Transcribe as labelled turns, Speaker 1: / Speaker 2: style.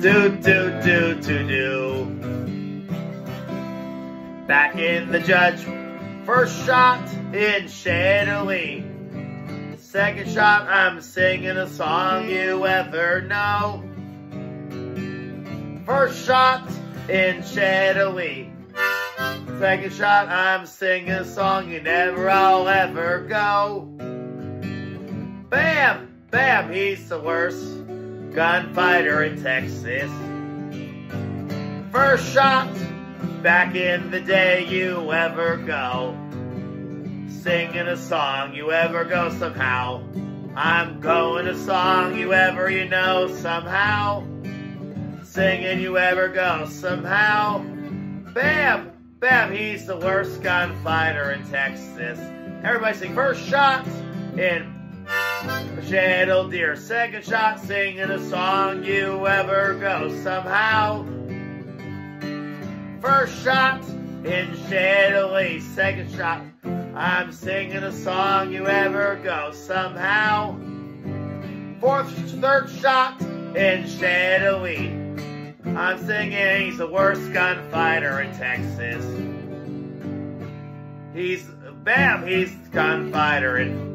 Speaker 1: Do, do, do, do, do. Back in the judge. First shot in Shadowly. Second shot, I'm singing a song you ever know. First shot in Shadowly. Second shot, I'm singing a song you never, I'll ever go. Bam! Bam! He's the worst gunfighter in Texas. First shot back in the day you ever go. Singing a song you ever go somehow. I'm going a song you ever you know somehow. Singing you ever go somehow. Bam! Bam! He's the worst gunfighter in Texas. Everybody sing first shot in Shadow Deer. Second shot singing a song you ever go somehow. First shot in Shadowly. Second shot, I'm singing a song you ever go somehow. Fourth, third shot in Shadowly. I'm singing he's the worst gunfighter in Texas. He's, bam, he's gunfighter in